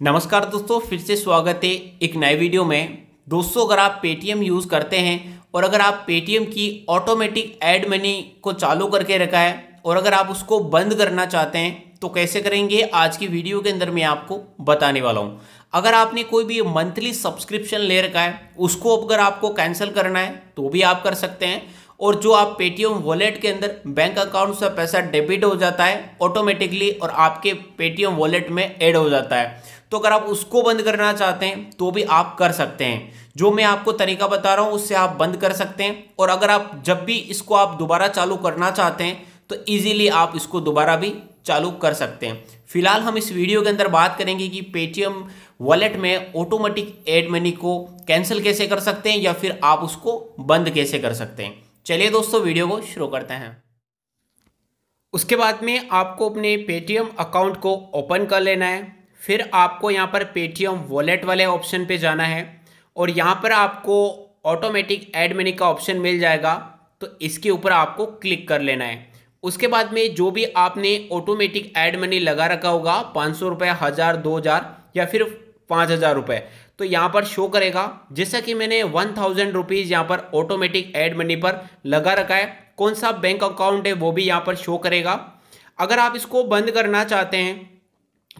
नमस्कार दोस्तों, फिर से स्वागत है एक नए वीडियो में। दोस्तों, अगर आप पेटीएम यूज़ करते हैं और अगर आप पेटीएम की ऑटोमेटिक एड मनी को चालू करके रखा है और अगर आप उसको बंद करना चाहते हैं तो कैसे करेंगे? आज की वीडियो के अंदर मैं आपको बताने वाला हूँ। अगर आपने कोई भी मंथली सब्सक्रिप्शन ले रखा है, उसको अगर आपको कैंसिल करना है तो भी आप कर सकते हैं। और जो आप पेटीएम वॉलेट के अंदर बैंक अकाउंट से पैसा डेबिट हो जाता है ऑटोमेटिकली और आपके पेटीएम वॉलेट में ऐड हो जाता है। तो अगर आप उसको बंद करना चाहते हैं तो भी आप कर सकते हैं। जो मैं आपको तरीका बता रहा हूँ, उससे आप बंद कर सकते हैं। और अगर आप जब भी इसको आप दोबारा चालू करना चाहते हैं तो इजीली आप इसको दोबारा भी चालू कर सकते हैं। फ़िलहाल हम इस वीडियो के अंदर बात करेंगे कि पेटीएम वॉलेट में ऑटोमेटिक एड मनी को कैंसिल कैसे कर सकते हैं या फिर आप उसको बंद कैसे कर सकते हैं। चलिए दोस्तों, वीडियो को शुरू करते हैं। उसके बाद में आपको अपने पेटीएम अकाउंट को ओपन कर लेना है। फिर आपको यहाँ पर पेटीएम वॉलेट वाले ऑप्शन पे जाना है और यहाँ पर आपको ऑटोमेटिक एड मनी का ऑप्शन मिल जाएगा। तो इसके ऊपर आपको क्लिक कर लेना है। उसके बाद में जो भी आपने ऑटोमेटिक एड मनी लगा रखा होगा, पाँच सौ रुपये, हज़ार, दो हज़ार या फिर पाँच हज़ार रुपये तो यहाँ पर शो करेगा, जैसा कि मैंने वन थाउज़ेंड रुपीज़ यहाँ पर ऑटोमेटिक ऐड मनी पर लगा रखा है। कौन सा बैंक अकाउंट है वो भी यहाँ पर शो करेगा। अगर आप इसको बंद करना चाहते हैं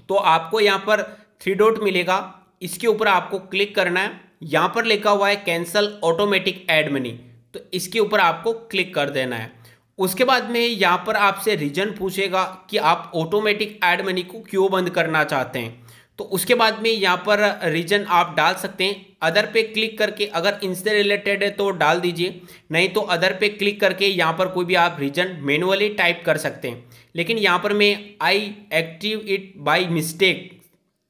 तो आपको यहाँ पर थ्री डॉट मिलेगा। इसके ऊपर आपको क्लिक करना है। यहाँ पर लिखा हुआ है कैंसल ऑटोमेटिक एड मनी तो इसके ऊपर आपको क्लिक कर देना है। उसके बाद में यहाँ पर आपसे रीजन पूछेगा कि आप ऑटोमेटिक एड मनी को क्यों बंद करना चाहते हैं। तो उसके बाद में यहाँ पर रीजन आप डाल सकते हैं। अदर पे क्लिक करके अगर इनसे रिलेटेड है तो डाल दीजिए। नहीं तो अदर पे क्लिक करके यहाँ पर कोई भी आप रीजन मैनुअली टाइप कर सकते हैं। लेकिन यहाँ पर मैं I active it by mistake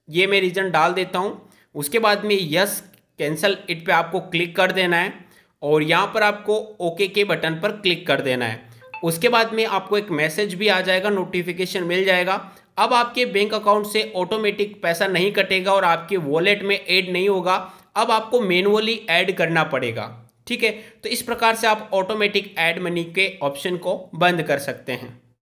ये मैं रीजन डाल देता हूँ। उसके बाद में यस कैंसल इट पे आपको क्लिक कर देना है। और यहाँ पर आपको ओके के बटन पर क्लिक कर देना है। उसके बाद में आपको एक मैसेज भी आ जाएगा नोटिफिकेशन मिल जाएगा। अब आपके बैंक अकाउंट से ऑटोमेटिक पैसा नहीं कटेगा और आपके वॉलेट में ऐड नहीं होगा। अब आपको मैनुअली ऐड करना पड़ेगा, ठीक है? तो इस प्रकार से आप ऑटोमेटिक ऐड मनी के ऑप्शन को बंद कर सकते हैं।